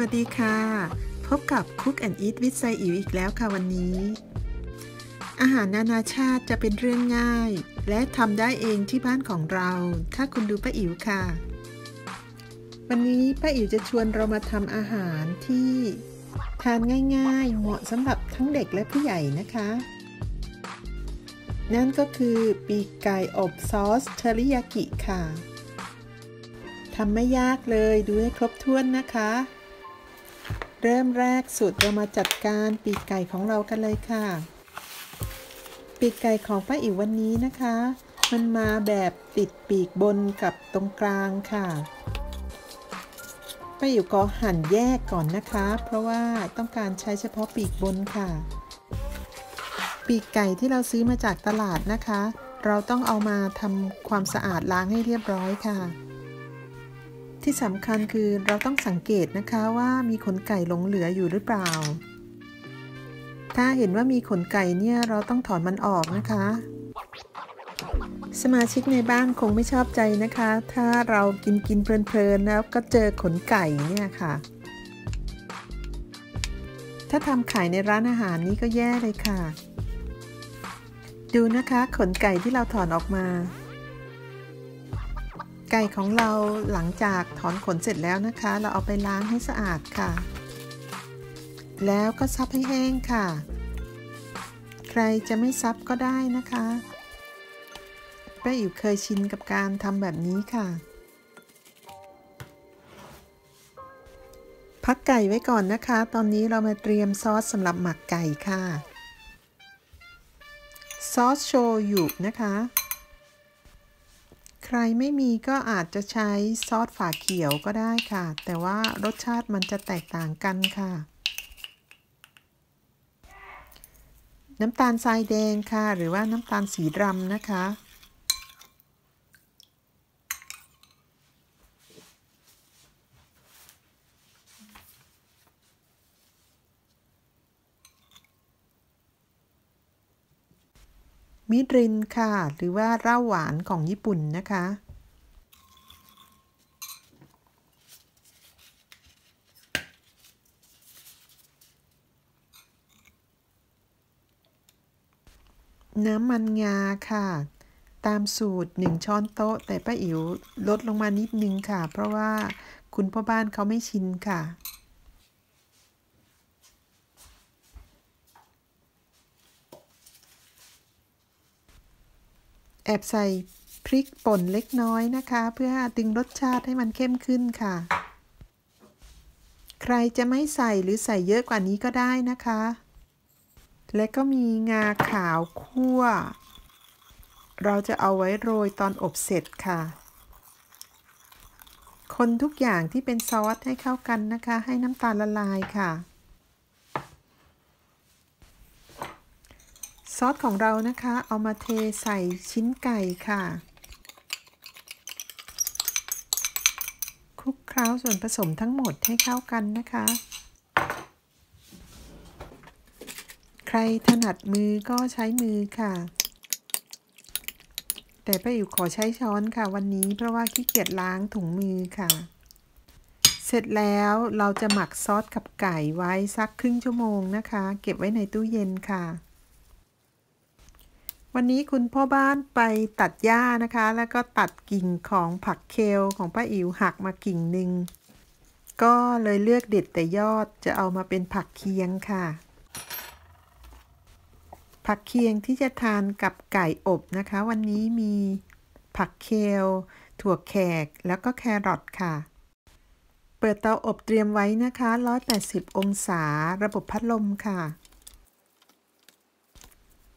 วัสดีค่ะ พบกับ Cook and Eat with ไซอิ๋วอีกแล้วค่ะวันนี้ อาหารนานาชาติจะเป็นเรื่องง่าย และทำได้เองที่บ้านของเรา ถ้าคุณดูป้าอิ๋วค่ะ วันนี้ป้าอิ๋วจะชวนเรามาทำอาหารที่ทานง่าย ๆ เหมาะสำหรับทั้งเด็กและผู้ใหญ่นะคะ นั่นก็คือปีกไก่อบซอสเทอริยากิค่ะทำไม่ยากเลยดูให้ครบถ้วนนะคะ เริ่มแรกสุดเรามาจัดการปีกไก่ของเรากันเลยค่ะ ปีกไก่ของป้าอิ๋ววันนี้นะคะ มันมาแบบติดปีกบนกับตรงกลางค่ะป้าอิ๋วก็หั่นแยกก่อนนะคะ เพราะว่าต้องการใช้เฉพาะปีกบนค่ะ ปีกไก่ที่เราซื้อมาจากตลาดนะคะ เราต้องเอามาทำความสะอาดล้างให้เรียบร้อยค่ะ ที่สำคัญคือเราต้องสังเกตนะคะว่ามีขนไก่หลงเหลืออยู่หรือเปล่า ถ้าเห็นว่ามีขนไก่เนี่ยเราต้องถอนมันออกนะคะ สมาชิกในบ้านคงไม่ชอบใจนะคะ ถ้าเรากินกินเพลินๆแล้วก็เจอขนไก่เนี่ยค่ะ ถ้าทำขายในร้านอาหารนี้ก็แย่เลยค่ะ ดูนะคะขนไก่ที่เราถอนออกมา ไก่ของเราหลังจากถอนขนเสร็จแล้วนะคะ เราเอาไปล้างให้สะอาดค่ะ แล้วก็ซับให้แห้งค่ะ ใครจะไม่ซับก็ได้นะคะป้าอิ๋วเคยชินกับการทำแบบนี้ค่ะ พักไก่ไว้ก่อนนะคะ ตอนนี้เรามาเตรียมซอสสำหรับหมักไก่ค่ะ ซอสโชยุนะคะ รไม่มีก็อาจจะใช้ซอสฝาเขียวก็ได้ค่ะ แต่ว่ารสชาติมันจะแตกต่างกันค่ะ น้ำตาลทรายแดงค่ะ หรือว่าน้ำตาลสีดำนะคะ มิรินค่ะ หรือว่าเหล้าหวานของญี่ปุ่นนะคะ น้ำมันงาค่ะ ตามสูตร 1 ช้อนโต๊ะ แต่ป้าอิ๋วลดลงมานิดนึงค่ะ เพราะว่าคุณพ่อบ้านเขาไม่ชินค่ะ อบใส่พริกป่นเล็กน้อยนะคะ เพื่อดึงรสชาติให้มันเข้มขึ้นค่ะ ใครจะไม่ใส่หรือใส่เยอะกว่านี้ก็ได้นะคะ และก็มีงาขาวคั่ว เราจะเอาไว้โรยตอนอบเสร็จค่ะ คนทุกอย่างที่เป็นซอสให้เข้ากันนะคะ ให้น้ำตาลละลายค่ะ ซอสของเรานะคะ เอามาเทใส่ชิ้นไก่ค่ะ คลุกเคล้าส่วนผสมทั้งหมดให้เข้ากันนะคะ ใครถนัดมือก็ใช้มือค่ะ แต่ป้าอิ๋วขอใช้ช้อนค่ะ วันนี้เพราะว่าขี้เกียจล้างถุงมือค่ะ เสร็จแล้วเราจะหมักซอสกับไก่ไว้สักครึ่งชั่วโมงนะคะ เก็บไว้ในตู้เย็นค่ะ วันนี้คุณพ่อบ้านไปตัดหญ้านะคะ แล้วก็ตัดกิ่งของผักเคลของป้าอิ๋วหักมากิ่งหนึ่ง ก็เลยเลือกเด็ดแต่ยอดจะเอามาเป็นผักเคียงค่ะ ผักเคียงที่จะทานกับไก่อบนะคะ วันนี้มีผักเคลถั่วแขกแล้วก็แครอทค่ะ เปิดเตาอบเตรียมไว้นะคะ 180 องศา ระบบพัดลมค่ะ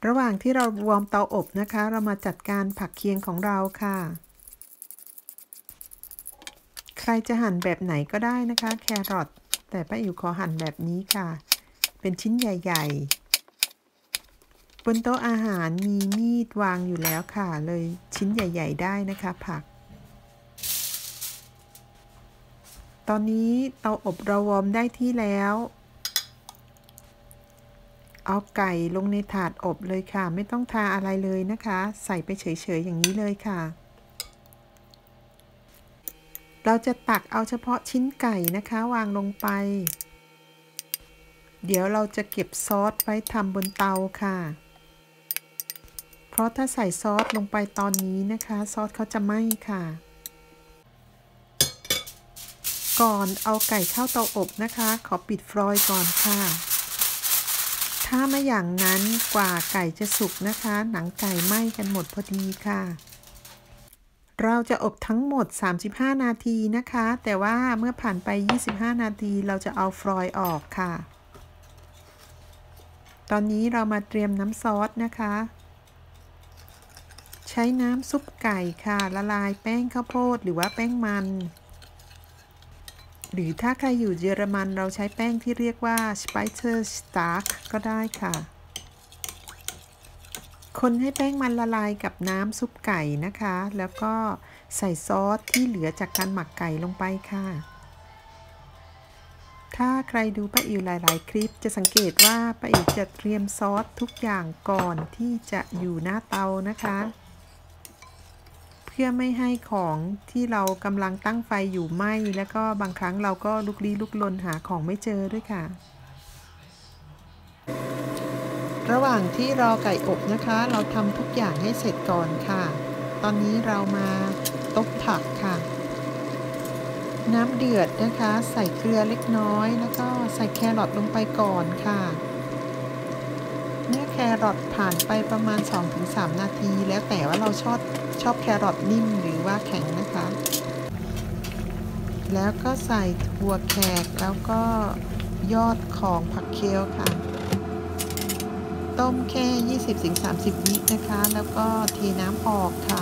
ระหว่างที่เราวอร์มเตาอบนะคะ เรามาจัดการผักเคียงของเราค่ะ ใครจะหั่นแบบไหนก็ได้นะคะ แครอทแต่ป้าอิ๋วขอหั่นแบบนี้ค่ะ เป็นชิ้นใหญ่ ๆ บนโต๊ะอาหารมีมีดวางอยู่แล้วค่ะ เลยชิ้นใหญ่ ๆ ได้นะคะ ผัก ตอนนี้เตาอบเราวอร์มได้ที่แล้ว เอาไก่ลงในถาดอบเลยค่ะ ไม่ต้องทาอะไรเลยนะคะ ใส่ไปเฉยๆอย่างนี้เลยค่ะ เราจะตักเอาเฉพาะชิ้นไก่นะคะ วางลงไป เดี๋ยวเราจะเก็บซอสไว้ทำบนเตาค่ะ เพราะถ้าใส่ซอสลงไปตอนนี้นะคะ ซอสเขาจะไหม้ค่ะ ก่อนเอาไก่เข้าเตาอบนะคะ ขอปิดฟลอยก่อนค่ะ ถ้าไม่อย่างนั้นกว่าไก่จะสุกนะคะ หนังไก่ไหม้กันหมดพอดีค่ะ เราจะอบทั้งหมด 35 นาทีนะคะ แต่ว่าเมื่อผ่านไป 25 นาทีเราจะเอาฟลอยออกค่ะ ตอนนี้เรามาเตรียมน้ำซอสนะคะ ใช้น้ำซุปไก่ค่ะ ละลายแป้งข้าวโพดหรือว่าแป้งมัน หรือถ้าใครอยู่เยอรมันเราใช้แป้งที่เรียกว่า s p i c e Stark ก็ได้ค่ะ คนให้แป้งมันละลายกับน้ำซุปไก่นะคะ แล้วก็ใส่ซอสที่เหลือจากการหมักไก่ลงไปค่ะ ถ้าใครดูป้าอิ๋วหลาย ๆ คลิปจะสังเกตว่าป้าอิ๋วจะเตรียมซอสทุกอย่างก่อนที่จะอยู่หน้าเตานะคะ พื่อไม่ให้ของที่เรากำลังตั้งไฟอยู่ไหม้ แล้วก็บางครั้งเราก็ลุกลี้ลุกลนหาของไม่เจอด้วยค่ะ ระหว่างที่รอไก่อบนะคะ เราทำทุกอย่างให้เสร็จก่อนค่ะ ตอนนี้เรามาต้มผักค่ะ น้ำเดือดนะคะ ใส่เกลือเล็กน้อย แล้วก็ใส่แครอทลงไปก่อนค่ะเมื่อแครอทผ่านไปประมาณ 2-3 นาที แล้วแต่ว่าเราชอบ ชอบแครอทนิ่มหรือว่าแข็งนะคะ แล้วก็ใส่ถั่วแขกแล้วก็ยอดของผักเคลค่ะ ต้มแค่ 20-30 วินะคะ แล้วก็เทน้ำออกค่ะ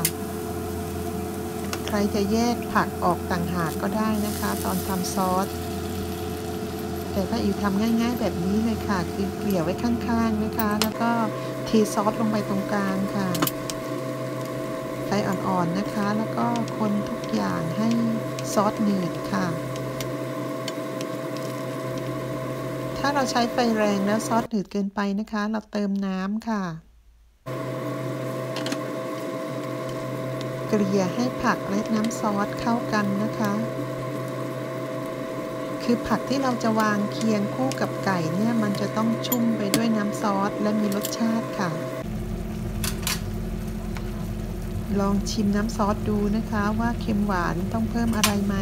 ใครจะแยกผักออกต่างหากก็ได้นะคะ ตอนทำซอสแต่ถ้าอิวทำง่ายๆแบบนี้เลยค่ะ คือเกลี่ยไว้ข้างๆนะคะ แล้วก็เทซอสลงไปตรงกลางค่ะ ฟอ่อนๆนะคะ แล้วก็คนทุกอย่างให้ซอสหนืดค่ะ ถ้าเราใช้ไฟแรงแล้วซอสหนืดเกินไปนะคะ เราเติมน้ำค่ะ เกลี่ยให้ผักและน้ำซอสเข้ากันนะคะ คือผักที่เราจะวางเคียงคู่กับไก่เนี่ย มันจะต้องชุ่มไปด้วยน้ำซอสและมีรสชาติค่ะ ลองชิมน้ำซอสดูนะคะว่าเค็มหวานต้องเพิ่มอะไรไหม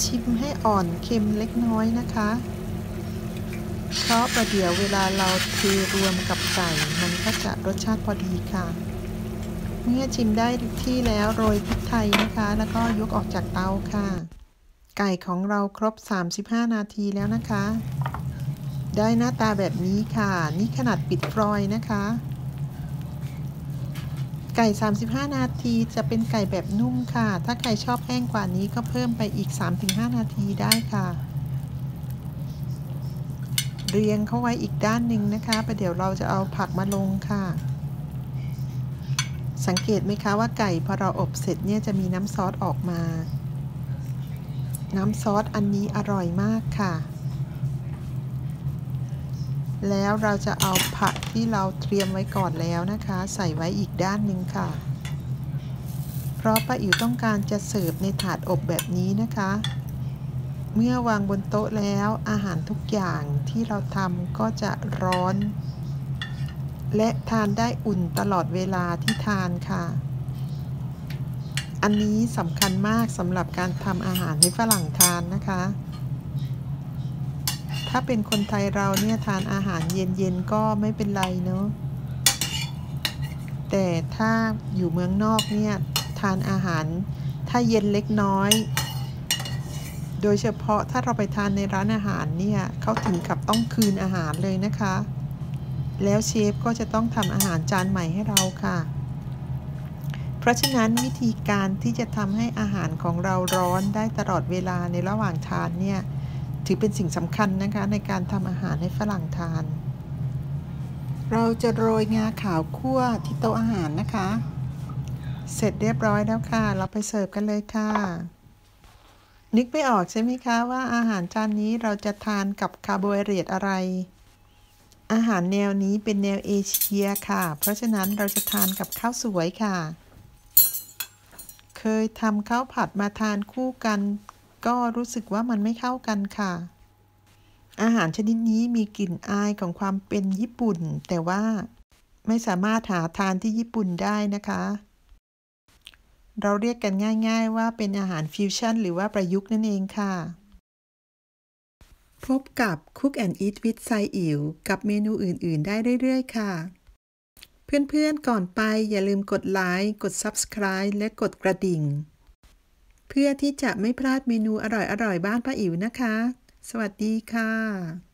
ชิมให้อ่อนเค็มเล็กน้อยนะคะเพราะประเดี๋ยวเวลาเราเทรวมกับไก่มันก็จะรสชาติพอดีค่ะ เมื่อชิมได้ที่แล้วโรยพริกไทยนะคะ แล้วก็ยกออกจากเตาค่ะ ไก่ของเราครบ 35 นาทีแล้วนะคะ ได้หน้าตาแบบนี้ค่ะ นี่ขนาดปิดฟลอยนะคะ ไก่ 35 นาทีจะเป็นไก่แบบนุ่มค่ะ ถ้าใครชอบแห้งกว่านี้ก็เพิ่มไปอีก 3-5 นาทีได้ค่ะ เรียงเข้าไว้อีกด้านหนึ่งนะคะประเดี๋ยวเราจะเอาผักมาลงค่ะ สังเกตไหมคะว่าไก่พอเราอบเสร็จเนี่ยจะมีน้ำซอสออกมา น้ำซอสอันนี้อร่อยมากค่ะ แล้วเราจะเอาผักที่เราเตรียมไว้ก่อนแล้วนะคะ ใส่ไว้อีกด้านหนึ่งค่ะ เพราะป้าอิ๋วต้องการจะเสิร์ฟในถาดอบแบบนี้นะคะ เมื่อวางบนโต๊ะแล้วอาหารทุกอย่างที่เราทำก็จะร้อน และทานได้อุ่นตลอดเวลาที่ทานค่ะ อันนี้สำคัญมากสำหรับการทำอาหารให้ฝรั่งทานนะคะาเป็นคนไทยเราเนี่ยทานอาหารเย็นๆก็ไม่เป็นไรเนาะแต่ถ้าอยู่เมืองนอกเนี่ยทานอาหารถ้าเย็นเล็กน้อย โดยเฉพาะถ้าเราไปทานในร้านอาหารเนี่ยเขาถึงกับต้องคืนอาหารเลยนะคะ แล้วเชฟก็จะต้องทำอาหารจานใหม่ให้เราค่ะ เพราะฉะนั้นวิธีการที่จะทำให้อาหารของเราร้อนได้ตลอดเวลาในระหว่างทานเนี่ย ถือเป็นสิ่งสำคัญนะคะในการทำอาหารให้ฝรั่งทาน เราจะโรยงาขาวคั่วที่โต๊ะอาหารนะคะ เสร็จเรียบร้อยแล้วค่ะ เราไปเสิร์ฟกันเลยค่ะ นึกไม่ออกใช่ไหมคะว่าอาหารจานนี้เราจะทานกับคาร์โบไฮเดรตอะไร อาหารแนวนี้เป็นแนวเอเชียค่ะ เพราะฉะนั้นเราจะทานกับข้าวสวยค่ะ เคยทำข้าวผัดมาทานคู่กัน ก็รู้สึกว่ามันไม่เข้ากันค่ะ อาหารชนิดนี้มีกลิ่นอายของความเป็นญี่ปุ่น แต่ว่าไม่สามารถหาทานที่ญี่ปุ่นได้นะคะ เราเรียกกันง่าย ๆ ว่าเป็นอาหารฟิวชั่นหรือว่าประยุกต์นั่นเองค่ะ พบกับ Cook and Eat with ไซอิ๋วกับเมนูอื่น ๆ ได้เรื่อย ๆ ค่ะเพื่อนๆ ก่อนไปอย่าลืมกดไลค์ กด Subscribe และกดกระดิ่ง เพื่อที่จะไม่พลาดเมนูอร่อยๆบ้านป้าอิ๋วนะคะ สวัสดีค่ะ